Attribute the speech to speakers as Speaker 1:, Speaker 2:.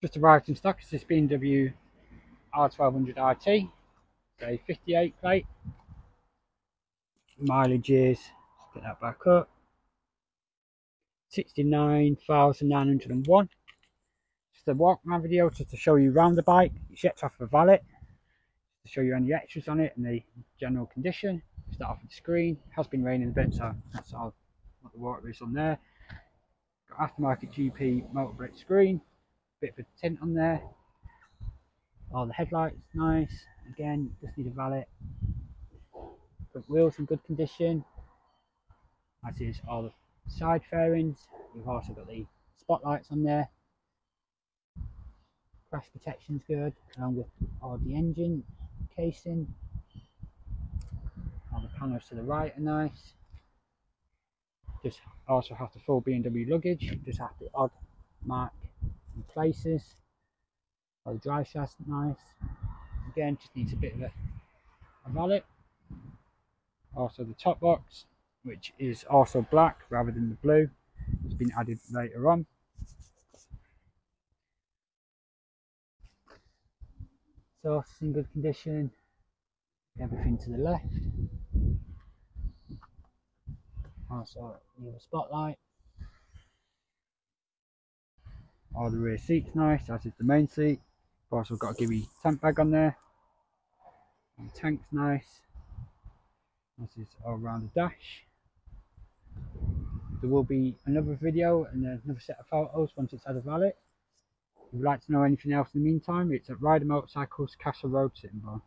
Speaker 1: Just arrived in stock. It's this BMW R1200 RT. A 58 plate. Mileage is, get that back up, 69,901. Just a walk around video just to show you around the bike. It's yet have a valet. To show you any extras on it and the general condition. Start off with the screen. It has been raining a bit so that's all what the water is on there. Got aftermarket GP motor brake screen. Bit of a tint on there. All the headlights nice. Again, just need a valet. Front wheels in good condition. As is all the side fairings. You've also got the spotlights on there. Crash protection's good, along with all the engine casing. All the panels to the right are nice. Just also have the full BMW luggage, just have the odd mark places. All the drive shaft's nice. Again, just needs a bit of a, a valet. Also the top box, which is also black rather than the blue. It's been added later on. So it's in good condition. Everything to the left. Also, you a spotlight. All the rear seats nice, as is the main seat. Of course, we've got a Givi tank bag on there. And the tank's nice. This is all around the dash. There will be another video and another set of photos once it's had a valet. If you'd like to know anything else in the meantime, it's at Ryder Motorcycles Castle Road, Sittingbourne.